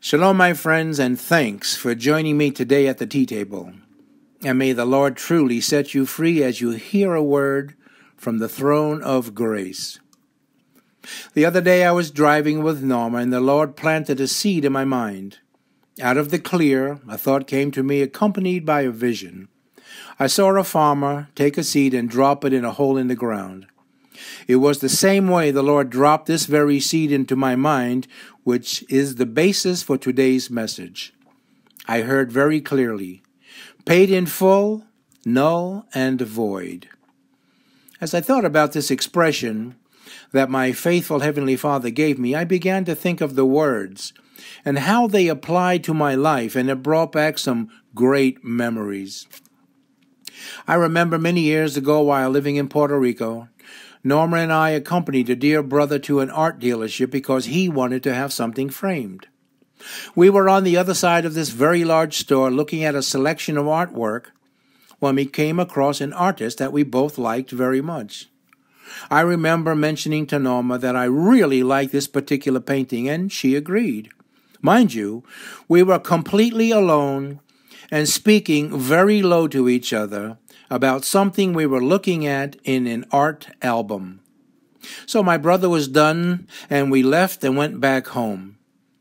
Shalom, my friends, and thanks for joining me today at the tea table. And may the Lord truly set you free as you hear a word from the throne of grace. The other day I was driving with Norma, and the Lord planted a seed in my mind. Out of the clear, a thought came to me accompanied by a vision. I saw a farmer take a seed and drop it in a hole in the ground. It was the same way the Lord dropped this very seed into my mind, which is the basis for today's message. I heard very clearly paid in full, null, and void. As I thought about this expression that my faithful Heavenly Father gave me, I began to think of the words and how they applied to my life, and it brought back some great memories. I remember many years ago while living in Puerto Rico, Norma and I accompanied a dear brother to an art dealership because he wanted to have something framed. We were on the other side of this very large store looking at a selection of artwork when we came across an artist that we both liked very much. I remember mentioning to Norma that I really liked this particular painting, and she agreed. Mind you, we were completely alone and speaking very low to each other about something we were looking at in an art album. So my brother was done, and we left and went back home.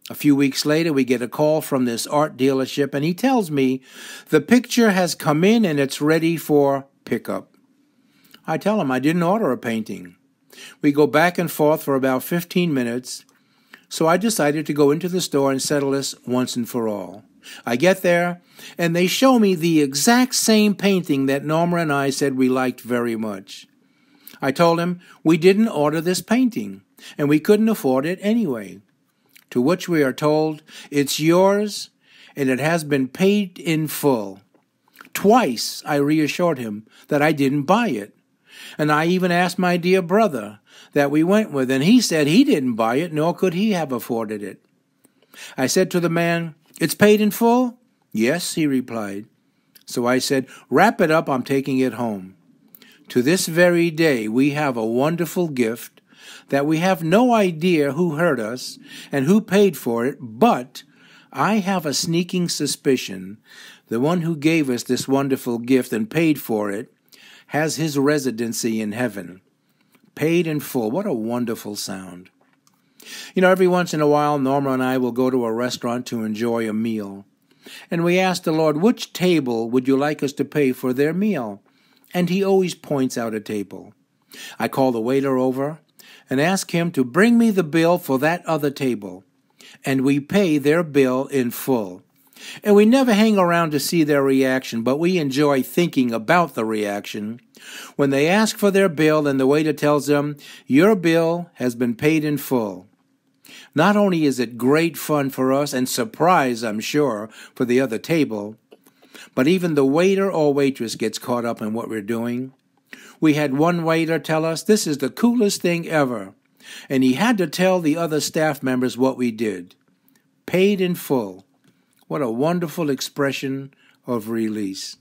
A few weeks later, we get a call from this art dealership, and he tells me the picture has come in and it's ready for pickup. I tell him I didn't order a painting. We go back and forth for about 15 minutes, so I decided to go into the store and settle this once and for all. I get there, and they show me the exact same painting that Norma and I said we liked very much. I told him we didn't order this painting, and we couldn't afford it anyway. To which we are told, it's yours, and it has been paid in full. Twice I reassured him that I didn't buy it. And I even asked my dear brother that we went with, and he said he didn't buy it, nor could he have afforded it. I said to the man, It's paid in full? Yes, he replied. So I said, Wrap it up, I'm taking it home. To this very day, we have a wonderful gift that we have no idea who hurt us and who paid for it, but I have a sneaking suspicion the one who gave us this wonderful gift and paid for it has his residency in heaven. Paid in full. What a wonderful sound. You know, every once in a while, Norma and I will go to a restaurant to enjoy a meal. And we ask the Lord, which table would you like us to pay for their meal? And he always points out a table. I call the waiter over and ask him to bring me the bill for that other table. And we pay their bill in full. And we never hang around to see their reaction, but we enjoy thinking about the reaction. When they ask for their bill and the waiter tells them, Your bill has been paid in full. Not only is it great fun for us and surprise, I'm sure, for the other table, but even the waiter or waitress gets caught up in what we're doing. We had one waiter tell us this is the coolest thing ever, and he had to tell the other staff members what we did. Paid in full. What a wonderful expression of release.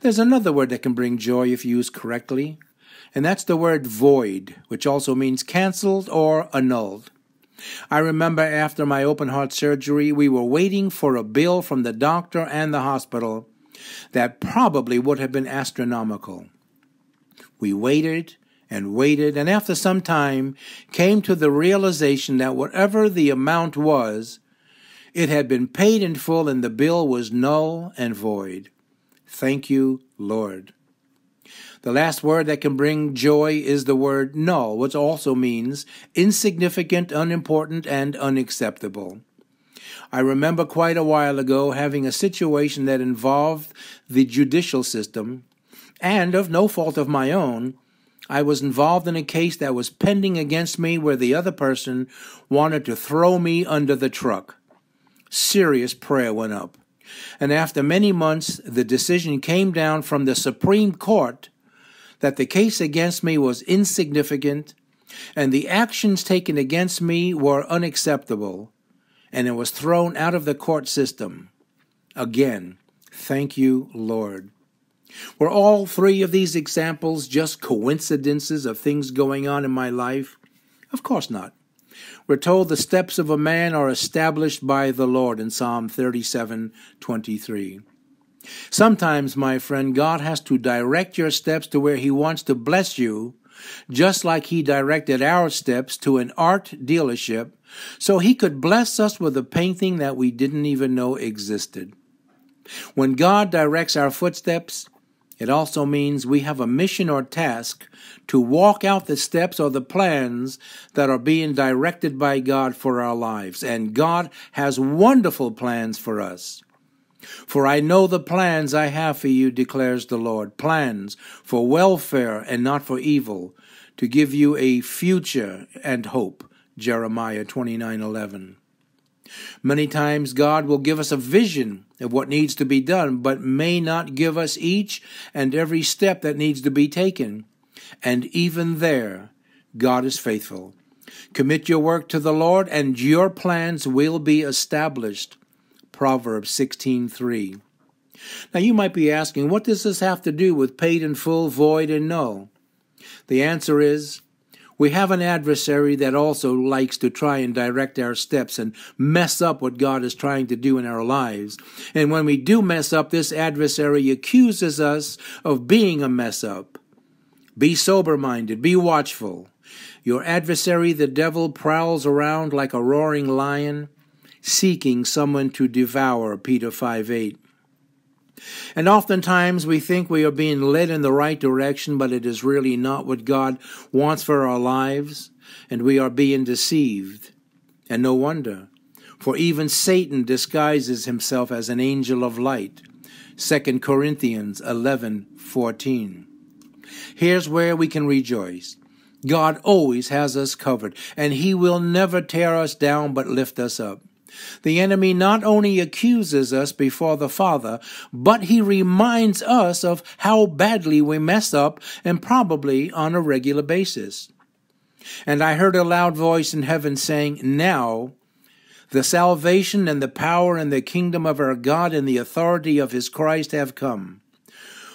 There's another word that can bring joy if used correctly, and that's the word void, which also means canceled or annulled. I remember after my open heart surgery, we were waiting for a bill from the doctor and the hospital that probably would have been astronomical. We waited and waited, and after some time came to the realization that whatever the amount was, it had been paid in full and the bill was null and void. Thank you, Lord. The last word that can bring joy is the word null, which also means insignificant, unimportant, and unacceptable. I remember quite a while ago having a situation that involved the judicial system, and of no fault of my own, I was involved in a case that was pending against me where the other person wanted to throw me under the truck serious prayer went up. And after many months, the decision came down from the Supreme Court that the case against me was insignificant and the actions taken against me were unacceptable, and it was thrown out of the court system. Again, thank you, Lord. Were all three of these examples just coincidences of things going on in my life? Of course not. We're told the steps of a man are established by the Lord in Psalm 37 23. Sometimes, my friend, God has to direct your steps to where He wants to bless you, just like He directed our steps to an art dealership so He could bless us with a painting that we didn't even know existed. When God directs our footsteps, it also means we have a mission or task to walk out the steps or the plans that are being directed by God for our lives. And God has wonderful plans for us. For I know the plans I have for you, declares the Lord plans for welfare and not for evil, to give you a future and hope. Jeremiah 29:11. Many times God will give us a vision of what needs to be done, but may not give us each and every step that needs to be taken. And even there, God is faithful. Commit your work to the Lord, and your plans will be established. Proverbs 16:3. Now you might be asking, what does this have to do with paid in full, void, and null? The answer is we have an adversary that also likes to try and direct our steps and mess up what God is trying to do in our lives. And when we do mess up, this adversary accuses us of being a mess up. Be sober minded, be watchful. Your adversary, the devil, prowls around like a roaring lion, seeking someone to devour. Peter 5 8. And oftentimes we think we are being led in the right direction, but it is really not what God wants for our lives, and we are being deceived. And no wonder, for even Satan disguises himself as an angel of light. 2 Corinthians 11:14. Here's where we can rejoice. God always has us covered, and he will never tear us down but lift us up. The enemy not only accuses us before the Father, but he reminds us of how badly we mess up and probably on a regular basis. And I heard a loud voice in heaven saying, Now the salvation and the power and the kingdom of our God and the authority of his Christ have come.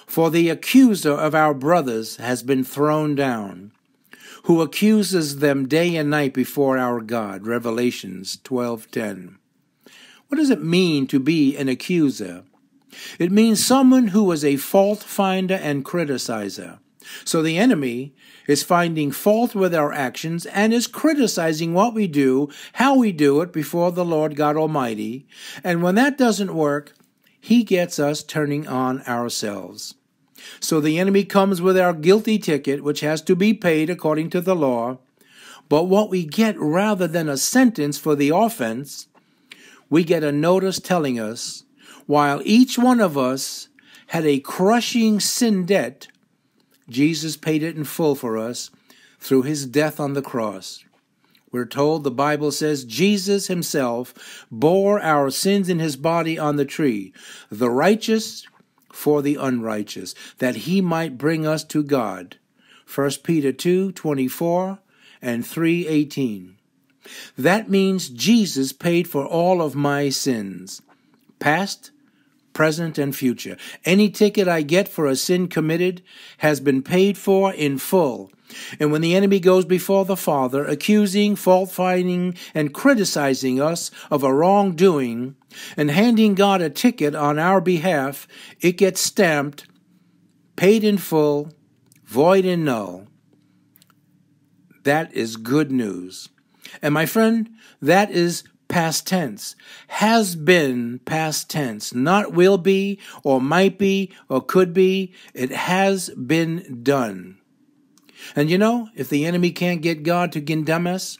For the accuser of our brothers has been thrown down who accuses them day and night before our God. Revelations 12:10. What does it mean to be an accuser? It means someone who is a fault finder and criticizer. So the enemy is finding fault with our actions and is criticizing what we do, how we do it before the Lord God Almighty. And when that doesn't work, he gets us turning on ourselves. So the enemy comes with our guilty ticket, which has to be paid according to the law. But what we get rather than a sentence for the offense, we get a notice telling us, while each one of us had a crushing sin debt, Jesus paid it in full for us through his death on the cross. We're told the Bible says Jesus himself bore our sins in his body on the tree, the righteous for the unrighteous, that he might bring us to God. 1 Peter 2 24 and 3 18. That means Jesus paid for all of my sins, past, present, and future. Any ticket I get for a sin committed has been paid for in full. And when the enemy goes before the Father, accusing, fault finding, and criticizing us of a wrongdoing, and handing God a ticket on our behalf, it gets stamped, paid in full, void and null. That is good news. And my friend, that is past tense. Has been past tense. Not will be, or might be, or could be. It has been done. And you know, if the enemy can't get God to condemn us,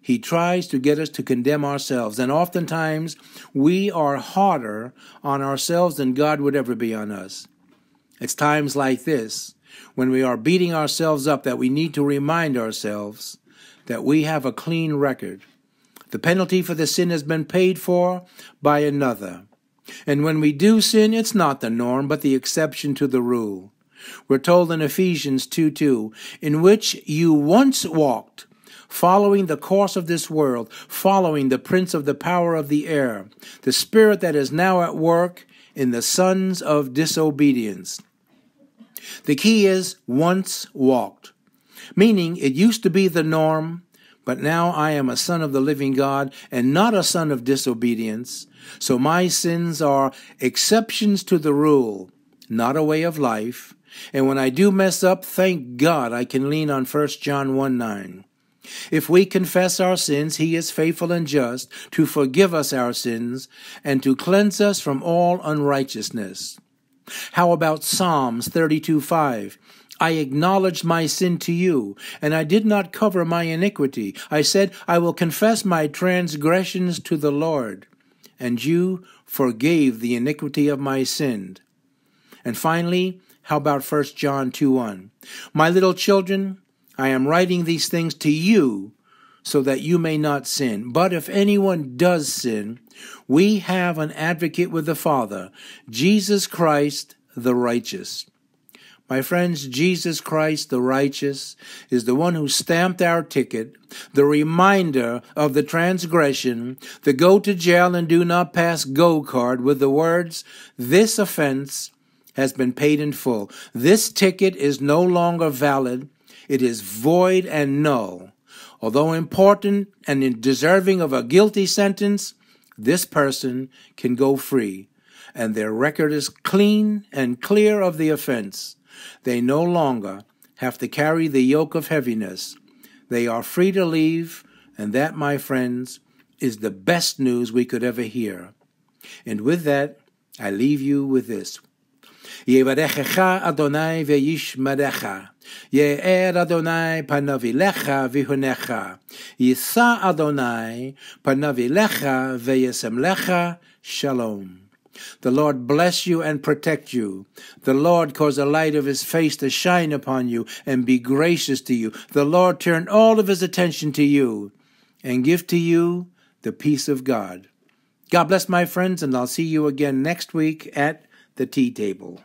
he tries to get us to condemn ourselves. And oftentimes, we are harder on ourselves than God would ever be on us. It's times like this, when we are beating ourselves up, that we need to remind ourselves that we have a clean record. The penalty for the sin has been paid for by another. And when we do sin, it's not the norm, but the exception to the rule. We're told in Ephesians 2 2, in which you once walked following the course of this world, following the prince of the power of the air, the spirit that is now at work in the sons of disobedience. The key is once walked, meaning it used to be the norm, But now I am a son of the living God and not a son of disobedience. So my sins are exceptions to the rule, not a way of life. And when I do mess up, thank God I can lean on 1 John 1 9. If we confess our sins, he is faithful and just to forgive us our sins and to cleanse us from all unrighteousness. How about Psalms 32 5? I acknowledged my sin to you, and I did not cover my iniquity. I said, I will confess my transgressions to the Lord, and you forgave the iniquity of my sin. And finally, how about 1 John 2 1? My little children, I am writing these things to you so that you may not sin. But if anyone does sin, we have an advocate with the Father, Jesus Christ the righteous. My friends, Jesus Christ the righteous is the one who stamped our ticket, the reminder of the transgression, the go to jail and do not pass go card with the words, This offense has been paid in full. This ticket is no longer valid. It is void and null. Although important and deserving of a guilty sentence, this person can go free, and their record is clean and clear of the offense. They no longer have to carry the yoke of heaviness. They are free to leave, and that, my friends, is the best news we could ever hear. And with that, I leave you with this. Yevarechecha Adonai ve'yish madacha; ye Ye'er Adonai panavilecha vihunecha. Yisa Adonai panavilecha ve'yesemlecha. Shalom. The Lord bless you and protect you. The Lord cause the light of his face to shine upon you and be gracious to you. The Lord turn all of his attention to you and give to you the peace of God. God bless my friends, and I'll see you again next week at the tea table.